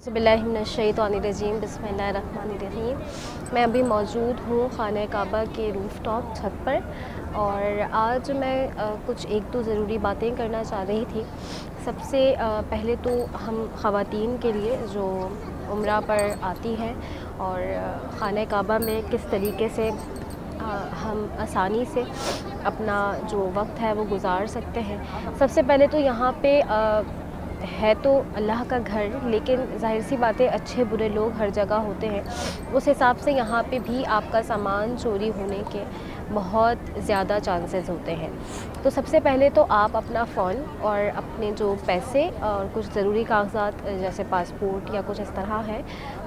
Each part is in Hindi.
बिल्लाशैतरजीम बसमीम मैं अभी मौजूद हूँ खाना काबा के रूफ़ टॉप छत पर और आज मैं कुछ एक दो ज़रूरी बातें करना चाह रही थी। सबसे पहले तो हम ख़वातीन के लिए जो उम्र पर आती हैं और खाना काबा में किस तरीके से हम आसानी से अपना जो वक्त है वो गुज़ार सकते हैं। सबसे पहले तो यहाँ पे है तो अल्लाह का घर, लेकिन ज़ाहिर सी बातें अच्छे बुरे लोग हर जगह होते हैं। उस हिसाब से यहाँ पे भी आपका सामान चोरी होने के बहुत ज़्यादा चांसेस होते हैं। तो सबसे पहले तो आप अपना फ़ोन और अपने जो पैसे और कुछ ज़रूरी कागजात, जैसे पासपोर्ट या कुछ इस तरह है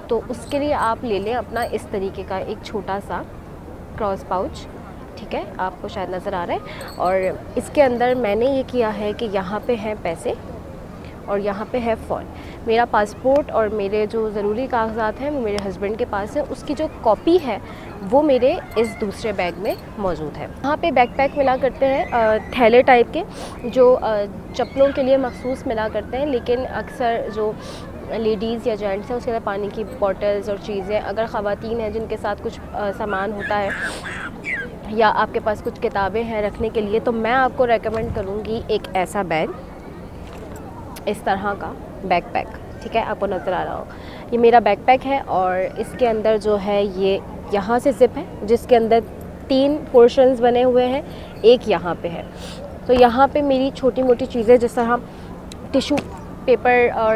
तो उसके लिए आप ले लें अपना इस तरीके का एक छोटा सा क्रॉस पाउच ठीक है? आपको शायद नज़र आ रहा है। और इसके अंदर मैंने ये किया है कि यहाँ पे हैं पैसे। और यहाँ पे है फ़ोन मेरा पासपोर्ट और मेरे जो ज़रूरी कागजात हैं वो मेरे हस्बैंड के पास है, उसकी जो कॉपी है, वो मेरे इस दूसरे बैग में मौजूद है. यहाँ पे बैग पैक मिला करते हैं थैले टाइप के, जो चप्पलों के लिए मखसूस मिला करते हैं, लेकिन अक्सर जो लेडीज़ या जेंट्स हैं, उसके अंदर पानी की बॉटल्स और चीज़ें, अगर ख़वातीन हैं जिनके साथ कुछ सामान होता है, या आपके पास कुछ किताबें हैं रखने के लिए तो मैं आपको रेकमेंड करूँगी एक ऐसा बैग इस तरह का बैकपैक ठीक है? आपको नज़र आ रहा हो ये मेरा बैक पैक है और इसके अंदर जो है ये यहाँ से ज़िप है, जिसके अंदर तीन पोर्शंस बने हुए हैं। एक यहाँ पे है। तो यहाँ पे मेरी छोटी मोटी चीज़ें, जिस तरह टिशू पेपर और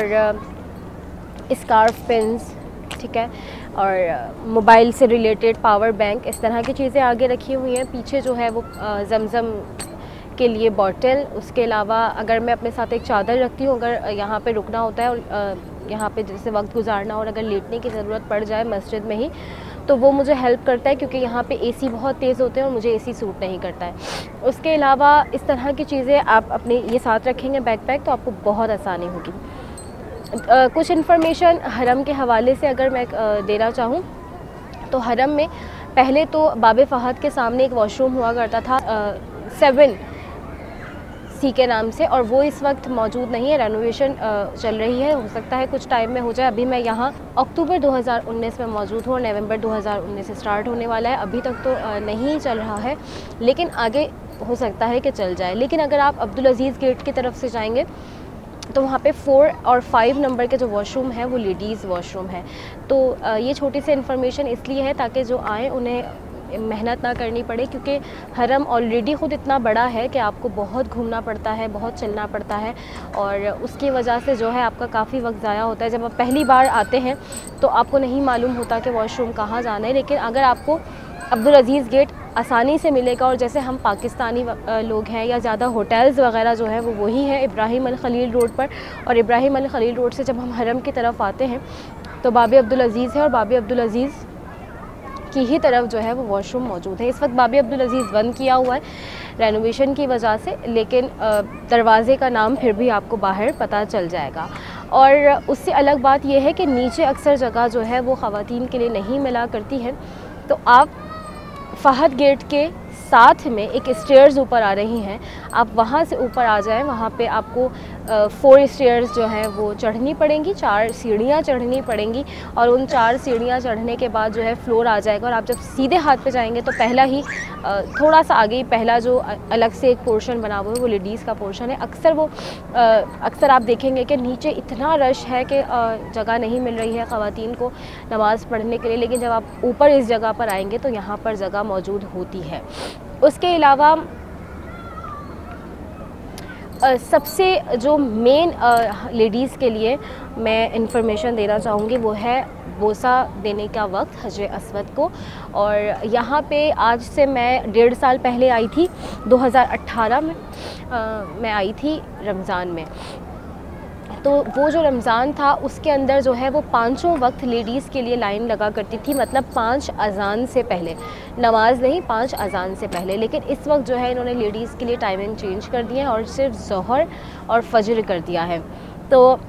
स्कार्फ पेंस ठीक है? और मोबाइल से रिलेटेड पावर बैंक इस तरह की चीज़ें आगे रखी हुई हैं। पीछे जो है वो जमज़म के लिए बॉटल उसके अलावा अगर मैं अपने साथ एक चादर रखती हूँ, अगर यहाँ पे रुकना होता है और यहाँ पे जैसे वक्त गुजारना और अगर लेटने की ज़रूरत पड़ जाए मस्जिद में ही तो वो मुझे हेल्प करता है क्योंकि यहाँ पे एसी बहुत तेज़ होते हैं और मुझे एसी सूट नहीं करता है। उसके अलावा इस तरह की चीज़ें आप अपने ये साथ रखेंगे बैग पैक तो आपको बहुत आसानी होगी। कुछ इन्फॉर्मेशन हरम के हवाले से अगर मैं देना चाहूँ तो हरम में पहले तो बाब फ़हद के सामने एक वॉशरूम हुआ करता था सेवन सी के नाम से और वो इस वक्त मौजूद नहीं है रेनोवेशन चल रही है। हो सकता है कुछ टाइम में हो जाए। अभी मैं यहाँ अक्टूबर 2019 में मौजूद हूँ और नवंबर 2019 से स्टार्ट होने वाला है। अभी तक तो नहीं चल रहा है, लेकिन आगे हो सकता है कि चल जाए। लेकिन अगर आप अब्दुल अज़ीज़ गेट की तरफ़ से जाएँगे तो वहाँ पे फोर और फाइव नंबर के जो वॉशरूम है, वो लेडीज़ वॉशरूम है। तो ये छोटी सी इन्फॉर्मेशन इसलिए है ताकि जो आए, उन्हें मेहनत ना करनी पड़े, क्योंकि हरम ऑलरेडी ख़ुद इतना बड़ा है कि आपको बहुत घूमना पड़ता है, बहुत चलना पड़ता है और उसकी वजह से जो है आपका काफ़ी वक्त ज़ाया होता है। जब आप पहली बार आते हैं तो आपको नहीं मालूम होता कि वॉशरूम कहाँ जाना है, लेकिन अगर आपको अब्दुल अज़ीज़ गेट आसानी से मिलेगा और जैसे हम पाकिस्तानी लोग हैं या ज़्यादा होटल्स वगैरह जो है, वो वही है इब्राहिम अल खलील रोड पर। और इब्राहिम अल खलील रोड से जब हम हरम की तरफ़ आते हैं तो बाबी अब्दुल अज़ीज़ है और बाबी अब्दुल अज़ीज़ की ही तरफ़ जो है वो वॉशरूम मौजूद है। इस वक्त बाबी अब्दुल अज़ीज़ बंद किया हुआ है रेनोवेशन की वजह से, लेकिन दरवाज़े का नाम फिर भी आपको बाहर पता चल जाएगा। और उससे अलग बात यह है कि नीचे अक्सर जगह जो है वो ख़वान के लिए नहीं मिला करती है। तो आप फ़हद गेट के साथ में एक स्टेयर्स ऊपर आ रही हैं। आप वहाँ से ऊपर आ जाएँ, वहाँ पे आपको फोर स्टेयर्स जो हैं, वो चढ़नी पड़ेंगी, चार सीढ़ियाँ चढ़नी पड़ेंगी और उन चार सीढ़ियाँ चढ़ने के बाद जो है फ्लोर आ जाएगा और आप जब सीधे हाथ पे जाएँगे तो पहला ही थोड़ा सा आगे ही पहला जो अलग से एक पोर्शन बना हुआ है, वो लेडीज़ का पोर्शन है। अक्सर वो अक्सर आप देखेंगे कि नीचे इतना रश है कि जगह नहीं मिल रही है ख़वान को नमाज़ पढ़ने के लिए, लेकिन जब आप ऊपर इस जगह पर आएँगे तो यहाँ पर जगह मौजूद होती है। उसके अलावा सबसे जो मेन लेडीज़ के लिए मैं इंफॉर्मेशन देना चाहूँगी वो है बोसा देने का वक्त हज असवद को। और यहाँ पे आज से मैं डेढ़ साल पहले आई थी 2018 में आ, मैं आई थी रमज़ान में। तो वो जो रमज़ान था उसके अंदर जो है वो पाँचों वक्त लेडीज़ के लिए लाइन लगा करती थी मतलब पाँच अजान से पहले। नमाज़ नहीं, पाँच अजान से पहले। लेकिन इस वक्त जो है, इन्होंने लेडीज़ के लिए टाइमिंग चेंज कर दिया है और सिर्फ़ जहर और फजर कर दिया है। तो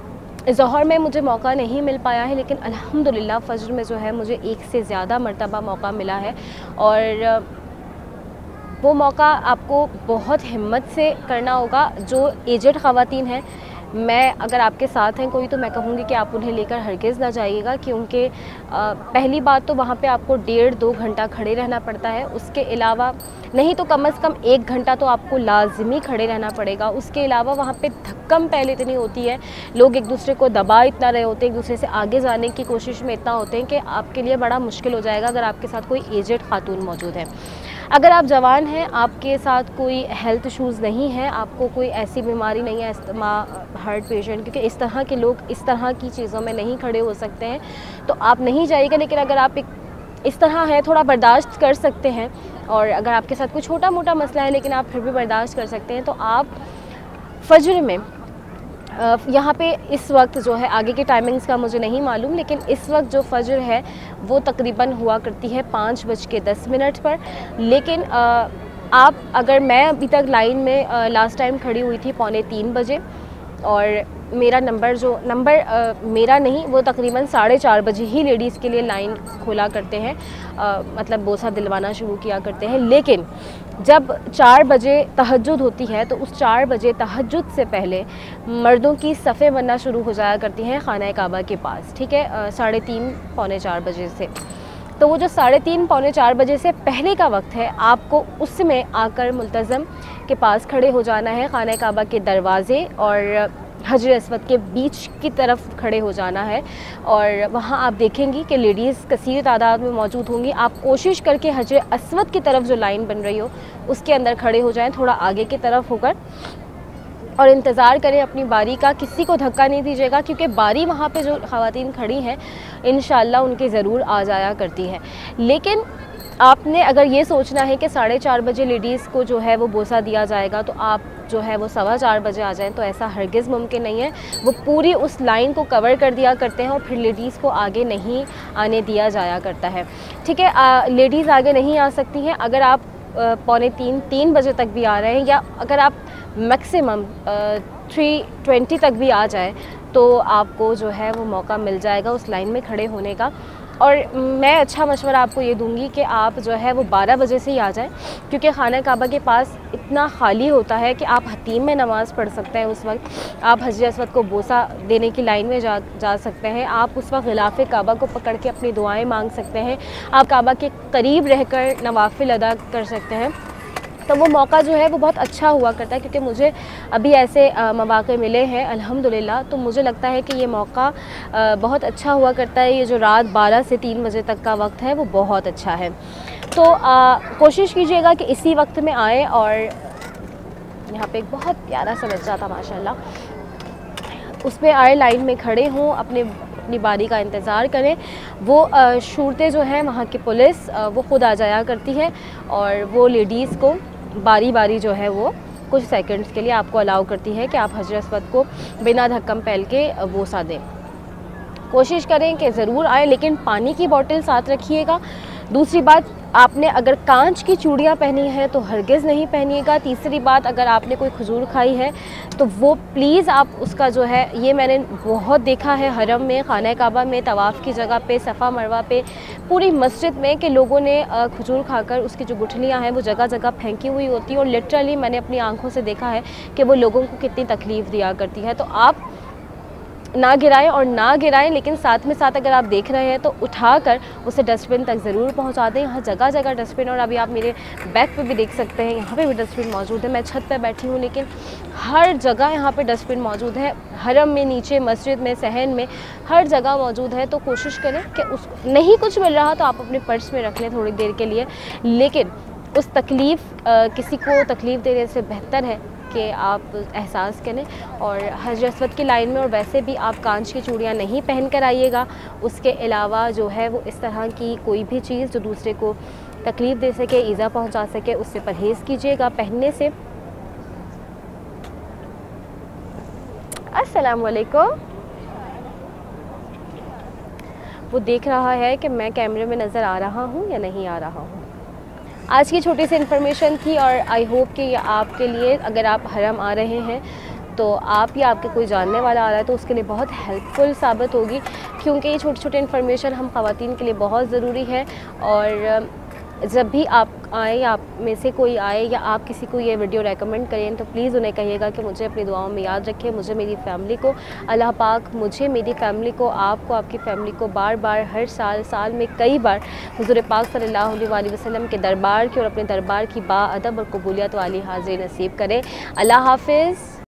जहर में मुझे मौका नहीं मिल पाया है, लेकिन अल्हम्दुलिल्लाह फ़जर में जो है, मुझे एक से ज़्यादा मरतबा मौका मिला है। और वो मौका आपको बहुत हिम्मत से करना होगा, जो एजड ख़वातीन हैं मैं, अगर आपके साथ हैं कोई तो मैं कहूँगी कि आप उन्हें लेकर हरगिज़ ना जाइएगा क्योंकि पहली बात तो वहाँ पे आपको डेढ़ दो घंटा खड़े रहना पड़ता है। उसके अलावा, नहीं तो कम अज़ कम एक घंटा तो आपको लाजमी खड़े रहना पड़ेगा। उसके अलावा वहाँ पे धक्कम पहले इतनी होती है। लोग एक दूसरे को दबा इतना रहे होते हैं, एक दूसरे से आगे जाने की कोशिश में इतना होते हैं कि आपके लिए बड़ा मुश्किल हो जाएगा, अगर आपके साथ कोई एजेड खातून मौजूद है। अगर आप जवान हैं, आपके साथ कोई हेल्थ इशूज़ नहीं है, आपको कोई ऐसी बीमारी नहीं है इस्तेमा हार्ट पेशेंट क्योंकि इस तरह के लोग इस तरह की चीज़ों में नहीं खड़े हो सकते हैं। तो आप नहीं जाइएगा लेकिन अगर आप एक इस तरह है, थोड़ा बर्दाश्त कर सकते हैं, और अगर आपके साथ कोई छोटा मोटा मसला है, लेकिन आप फिर भी बर्दाश्त कर सकते हैं तो आप फजर में यहाँ पे इस वक्त जो है, आगे के टाइमिंग्स का मुझे नहीं मालूम, लेकिन इस वक्त जो फजर है, वो तकरीबन हुआ करती है पाँच बज के दस मिनट पर। लेकिन आप अगर मैं अभी तक लाइन में लास्ट टाइम खड़ी हुई थी पौने तीन बजे, और मेरा नंबर जो, नंबर मेरा नहीं, वो तकरीबन साढ़े चार बजे ही लेडीज़ के लिए लाइन खोला करते हैं। मतलब बोसा दिलवाना शुरू किया करते हैं। लेकिन जब चार बजे तहजद होती है तो उस चार बजे तहजद से पहले मर्दों की सफ़े बनना शुरू हो जाया करती हैं खाना काबा के पास, ठीक है? साढ़े तीन, पौने चार बजे से। तो वो जो साढ़े तीन, पौने चार बजे से पहले का वक्त है, आपको उसमें आकर मुलतज़म के पास खड़े हो जाना है खाना काबा के दरवाज़े और हजर असवद के बीच की तरफ़ खड़े हो जाना है और वहाँ आप देखेंगी कि लेडीज़ कसीर तादाद में मौजूद होंगी। आप कोशिश करके हजर असवद की तरफ़ जो लाइन बन रही हो, उसके अंदर खड़े हो जाएँ, थोड़ा आगे की तरफ़ होकर। और इंतज़ार करें अपनी बारी का, किसी को धक्का नहीं दीजिएगा, क्योंकि बारी वहाँ पे जो ख़वातीन खड़ी हैं इन उनकी ज़रूर आ जाया करती हैं। लेकिन आपने अगर ये सोचना है कि साढ़े चार बजे लेडीज़ को जो है वो बोसा दिया जाएगा तो आप जो है वो सवा चार बजे आ जाएँ तो ऐसा हरगिज़ मुमकिन नहीं है। वो पूरी उस लाइन को कवर कर दिया करते हैं और फिर लेडीज़ को आगे नहीं आने दिया जाया करता है। ठीक है लेडीज़ आगे नहीं आ सकती हैं। अगर आप पौने तीन तीन बजे तक भी आ रहे हैं या अगर आप मैक्सिमम थ्री ट्वेंटी तक भी आ जाए तो आपको जो है वो मौका मिल जाएगा उस लाइन में खड़े होने का। और मैं अच्छा मशवरा आपको ये दूँगी कि आप जो है वो 12 बजे से ही आ जाएँ, क्योंकि खाना काबा के पास इतना खाली होता है कि आप हतीम में नमाज़ पढ़ सकते हैं उस वक्त। आप हजर असवद को बोसा देने की लाइन में जा जा सकते हैं। आप उस वक्त गिलाफ़ काबा को पकड़ के अपनी दुआएँ मांग सकते हैं। आप काबा के करीब रहकर नवाफिल अदा कर सकते हैं। तो वो मौका जो है वो बहुत अच्छा हुआ करता है क्योंकि मुझे अभी ऐसे मौाक़े मिले हैं अल्हम्दुलिल्लाह। तो मुझे लगता है कि ये मौका बहुत अच्छा हुआ करता है। ये जो रात 12 से 3 बजे तक का वक्त है वो बहुत अच्छा है। तो आ, कोशिश कीजिएगा कि इसी वक्त में आए और यहाँ पे एक बहुत प्यारा सा बच्चा था माशाल्लाह। उस पर आए लाइन में खड़े हों अपने अपनी बारी का इंतज़ार करें। वो शूरतें जो हैं वहाँ की पुलिस वो ख़ुद आ जाया करती है और वो लेडीज़ को बारी बारी जो है वो कुछ सेकंड्स के लिए आपको अलाउ करती है कि आप हज़रत असवद को बिना धक्कम पहल के बोसा दें। कोशिश करें कि ज़रूर आए, लेकिन पानी की बॉटल साथ रखिएगा। दूसरी बात आपने अगर कांच की चूड़ियाँ पहनी है तो हरगिज़ नहीं पहनिएगा। तीसरी बात, अगर आपने कोई खजूर खाई है तो वो प्लीज़ आप उसका जो है, ये मैंने बहुत देखा है हरम में, खाना काबा में, तवाफ़ की जगह पे, सफ़ा मरवा पे, पूरी मस्जिद में कि लोगों ने खजूर खाकर उसकी जो गुठलियाँ हैं, वो जगह जगह फेंकी हुई होती हैं। और लिटरली मैंने अपनी आँखों से देखा है कि वो लोगों को कितनी तकलीफ़ दिया करती है। तो आप ना गिराएँ और ना गिराएँ, लेकिन साथ में साथ अगर आप देख रहे हैं तो उठाकर उसे डस्टबिन तक ज़रूर पहुँचा दें। यहाँ जगह जगह डस्टबिन और अभी आप मेरे बैक पे भी देख सकते हैं, यहाँ पे भी डस्टबिन मौजूद है। मैं छत पे बैठी हूँ, लेकिन हर जगह यहाँ पे डस्टबिन मौजूद है। हरम में, नीचे, मस्जिद में, सहन में, हर जगह मौजूद है। तो कोशिश करें कि उस, नहीं कुछ मिल रहा तो आप अपने पर्स में रख लें थोड़ी देर के लिए। लेकिन उस तकलीफ़ किसी को तकलीफ़ देने से बेहतर है। कि आप एहसास करें और हजर असवद की लाइन में और वैसे भी आप कांच की चूड़ियाँ नहीं पहन कर आइएगा। उसके अलावा जो है वो इस तरह की कोई भी चीज़ जो दूसरे को तकलीफ़ दे सके, ईज़ा पहुँचा सके, उससे परहेज़ कीजिएगा पहनने से। असलकुम वो देख रहा है कि मैं कैमरे में नज़र आ रहा हूँ या नहीं आ रहा हूँ? आज की छोटी सी इन्फॉर्मेशन थी और आई होप कि आपके लिए अगर आप हरम आ रहे हैं तो आप या आपके कोई जानने वाला आ रहा है तो उसके लिए बहुत हेल्पफुल साबित होगी, क्योंकि ये छोटी छोटी इन्फॉर्मेशन हम खातन के लिए बहुत ज़रूरी है और जब भी आप आए आप में से कोई आए या आप किसी को ये वीडियो रेकमेंड करें तो प्लीज़ उन्हें कहिएगा कि मुझे अपनी दुआओं में याद रखें मुझे मेरी फैमिली को, अल्लाह पाक मुझे, मेरी फैमिली को, आपको, आपकी फैमिली को बार बार हर साल साल में कई बार हजूर पाक सल्लल्लाहु अलैहि वसल्लम के दरबार की और अपने दरबार की बाअदब और कबूलियत वाली हाजिर नसीब करें। अल्लाह हाफिज़।